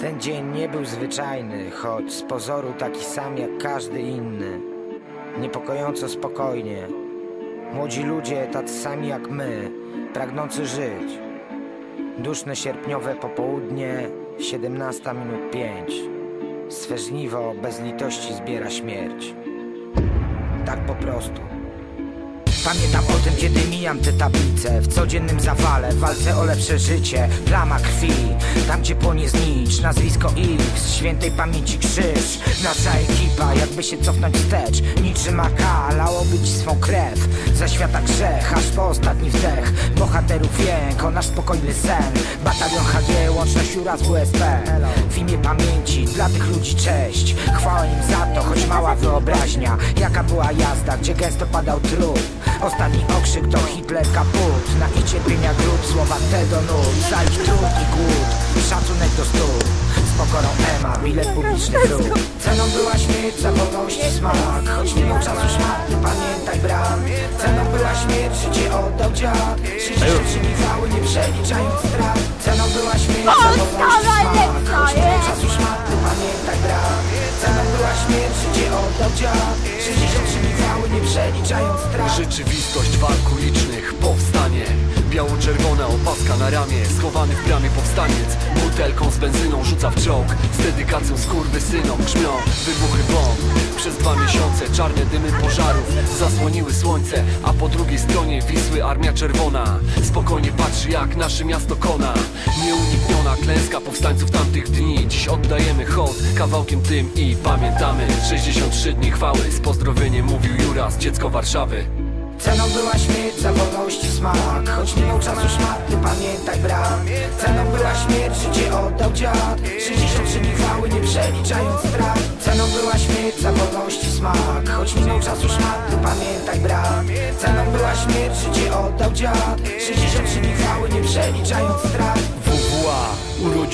Ten dzień nie był zwyczajny, choć z pozoru taki sam jak każdy inny. Niepokojąco spokojnie. Młodzi ludzie, tacy sami jak my, pragnący żyć. Duszne sierpniowe popołudnie, 17 minut 5. Swe żniwo bez litości zbiera śmierć. Tak po prostu. Pamiętam o tym, kiedy mijam te tablice. W codziennym zawale, walce o lepsze życie. Plama krwi, tam gdzie płonie znicz. Nazwisko X, świętej pamięci krzyż. Nasza ekipa, jakby się cofnąć wstecz. Niczym AK, lało być swą krew. Za świata grzech, aż po ostatni wdech. Bohaterów jęk, nasz spokojny sen. Batalion HG, łączność uraz WSP W imię pamięci, dla tych ludzi cześć. Chwała im za to, choć mała wyobraźnia. Jaka była jazda, gdzie gęsto padał trup Ostatni okrzyk to Hitler kaput Na ich cierpienia grób, słowa te do nóg Za ich trud i głód, szacunek do stóp Z pokorą Ema, bilet publiczny wróg Ceną była śmierć za wolność i smak. Choć minął czas już marny, pamiętaj bram Ceną była śmierć, życie oddał dziad. 63 miwały, nie przeliczając strat. Ceną była śmierć za wolność i smak. Choć minął czas już marny, pamiętaj bram Ceną była śmierć, życie oddał dziad. 63 miwały, nie przeliczając Rzeczywistość walk ulicznych, powstanie. Biało-czerwona opaska na ramię Schowany w bramie powstaniec. Butelką z benzyną rzuca w czołg Z dedykacją synom Grzmią. Wybuchy bomb Przez dwa miesiące czarne dymy pożarów Zasłoniły słońce A po drugiej stronie Wisły Armia Czerwona. Spokojnie patrzy jak nasze miasto kona. Nieunikniona klęska powstańców tamtych dni. Dziś oddajemy hołd kawałkiem tym i pamiętamy. 63 dni chwały. Z pozdrowieniem mówił Juras, dziecko Warszawy. Ceną była śmierć za wolność i smak. Choć minął czas już marny, pamiętaj bram Ceną była śmierć, życie oddał dziad. 63 chwały, nie przeliczając strat Ceną była śmierć za wolność i smak. Choć minął czas już marny, pamiętaj bram Ceną była śmierć, życie oddał dziad. 63 chwały, nie przeliczając strat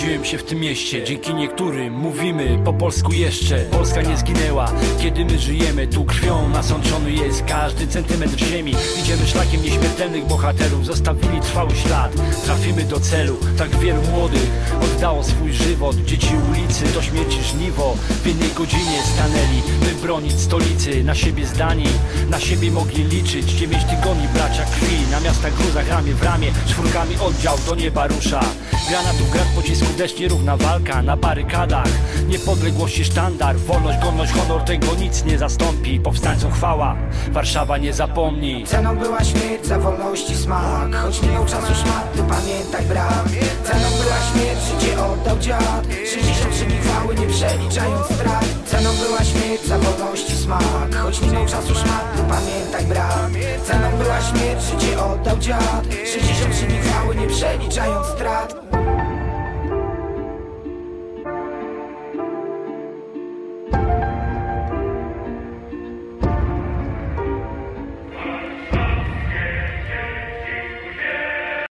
Urodziłem się w tym mieście, dzięki niektórym mówimy po polsku jeszcze. Polska nie zginęła, kiedy my żyjemy Tu krwią nasączony jest każdy centymetr ziemi. Idziemy szlakiem nieśmiertelnych bohaterów Zostawili trwały ślad, trafimy do celu Tak wielu młodych oddało swój żywot. Dzieci ulicy do śmierci żniwo W jednej godzinie stanęli, by bronić stolicy. Na siebie zdani, na siebie mogli liczyć. Dziewięć tygodni bracia krwi Na miastach gruzach ramię w ramię. Czwórkami oddział do nieba rusza. Granatów grad pocisku deszcz nierówna walka Na barykadach. Niepodległości sztandar Wolność, godność, honor tego nic nie zastąpi. Powstańcom chwała, Warszawa nie zapomni. Ceną była śmierć za wolność i smak. Choć minął czas już marny, pamiętaj bram Ceną była śmierć, życie oddał dziad. 63 chwały, nie przeliczając strat. Ceną była śmierć za wolność i smak. Choć minął czas już marny, pamiętaj